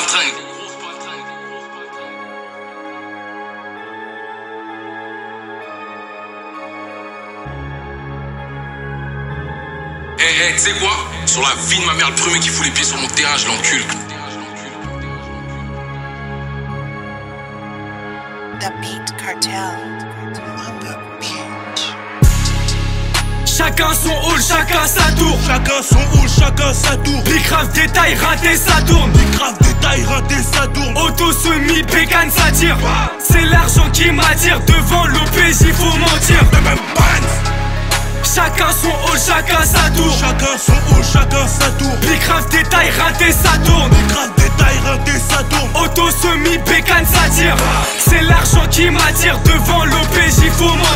baltringue. Eh, eh, tu sais quoi? Sur la vie de ma mère, le premier qui fout les pieds sur mon terrain, je l'encule. The Beat Cartel. Chacun son hall, chacun sa tour. Chacun son hall, chacun sa tour. Big grave détail, raté, ça tourne. Big grave détail, raté, ça tourne. Auto semi, bécane, ça tire. C'est l'argent qui m'attire. Devant l'OPJ, faut mentir. Chacun son hall, chacun sa tour. Chacun son hall, chacun sa tour. Big grave détail, raté, ça tourne. Big grave détail, raté, ça tourne. Auto semi, bécane, ça tire. C'est l'argent qui m'attire. Devant l'OPJ, faut mentir.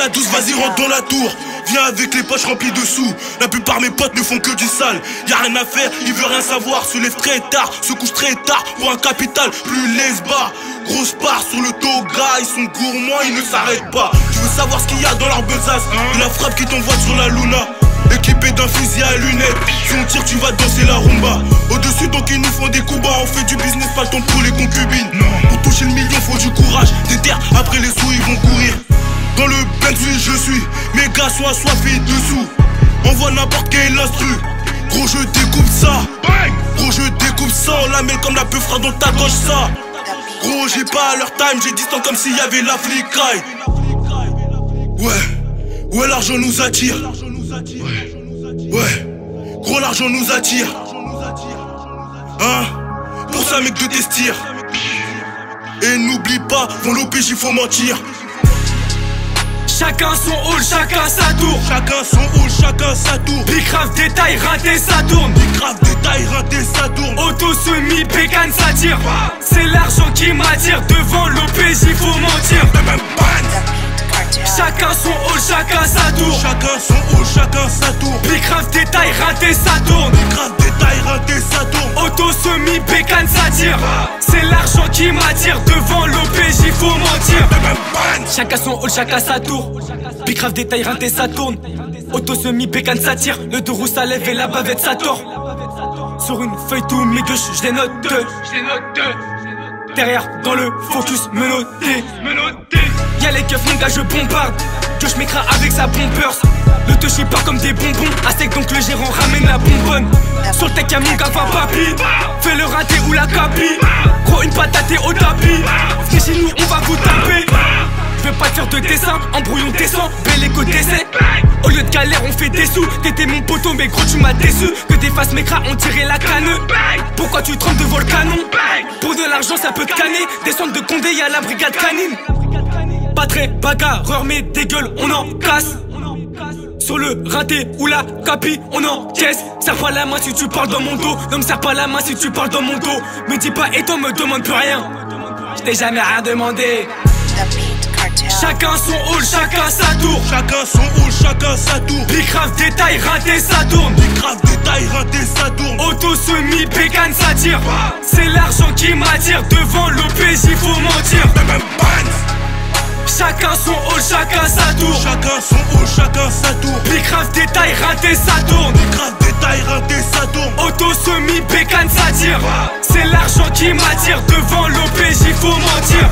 La douce, vas-y, rentre dans la tour. Viens avec les poches remplies de sous. La plupart mes potes ne font que du sale. Y'a rien à faire, ils veulent rien savoir. Se lève très tard, se couche très tard. Pour un capital, plus les bas. Grosse part sur le toga, ils sont gourmands, ils ne s'arrêtent pas. Tu veux savoir ce qu'il y a dans leur besace la frappe qui t'envoie sur la luna. Équipé d'un fusil à lunettes, si on tire, tu vas danser la rumba. Au-dessus, donc ils nous font des coups. On fait du business, pas le temps pour les concubines. Pour toucher le million, faut du courage. Des terres, après les sous, ils vont courir. Dans le Bentley je suis, mes gars sont assoiffés dessous. Envoie n'importe quel instru. Gros je découpe ça. Gros je découpe ça, on la met comme la peufra dans ta gauche ça. Gros j'ai pas leur time, j'ai distant comme s'il y avait la flicaille. Ouais, ouais l'argent nous attire. Ouais, gros l'argent nous attire. Hein? Pour ça mec de testir. Et n'oublie pas, vont l'OPJ faut mentir. Chacun son hall, chacun sa tour. Chacun son hall, chacun sa tour. Big grave détail, raté, ça tourne. Big grave détail, raté, ça tourne. Auto semi, bécane, ça tire. C'est l'argent qui m'attire. Devant l'OPJ, faut mentir. Chacun son hall, chacun sa tour. Chacun son hall, chacun sa tour. Big grave détail, raté, ça tourne. Big grave détail, raté, ça tourne. Auto semi, bécane, ça tire. Qui m'attire. Devant l'OPJ, faut mentir. Chacun son hall, chacun sa tour. Big grave détail, raté, ça tourne. Auto semi, bécane, ça tire. Le deux roues, ça lève et la bavette, ça tord. Sur une feuille tout mes gauche, je les note deux. Derrière, dans le focus, menotté. Y'a les keufs, mon gars, je bombarde. Que je m'écrase avec sa bombers. Le touchy part comme des bonbons. À sec, donc le gérant ramène la bonbonne. Sur le tech, y'a mon gars, va papi. Fais le raté ou la capi. Gros, une patate et au tapis. Venez chez nous, on va vous taper. Je vais pas te faire de dessin, embrouillon descend, bel écho d'essai. Au lieu de galère, on fait des sous. T'étais mon poteau, mais gros, tu m'as déçu. Que des faces m'écras, on tirait la canne. Pourquoi tu trembles devant le canon Pour de l'argent, ça peut te canner. Descendre de Condé, y'a la brigade canine. Pas très bagarreur, mais des gueules, on en casse. Sur le raté ou la capi, on encaisse. Serre pas la main si tu parles dans mon dos. Ne me serre pas la main si tu parles dans mon dos. Me dis pas et toi me demande plus rien. Je t'ai jamais rien demandé. Chacun son hall, chacun sa tour. Chacun son hall, chacun sa tour. Big grave détail, raté, ça tourne. Big grave détail, raté, ça tourne. Auto semi, bécane, ça tire. C'est l'argent qui m'attire. Devant l'OPJ, faut mentir. Chacun son hall, chacun sa tour. Chacun son hall, chacun sa tour. Big grave détail, raté, ça tourne. Big grave détail, raté, ça tourne. Auto semi, bécane, ça tire. C'est l'argent qui m'attire. Devant l'OPJ, faut mentir.